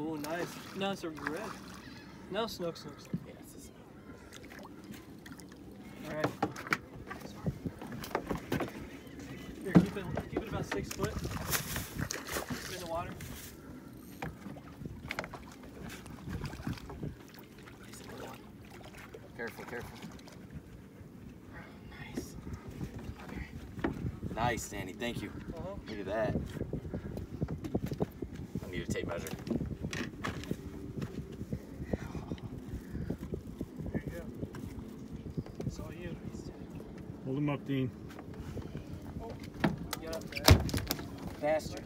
Oh, nice. Now it's a red. Now snook, snook, snook. Yes. All right. Here, keep it, keep it about six foot. Keep it in the water. Careful, careful. Nice. Nice, Danny. Thank you. Uh-huh. Look at that. I need a tape measure. There you go. It's all you. Hold him up, Dean. Faster.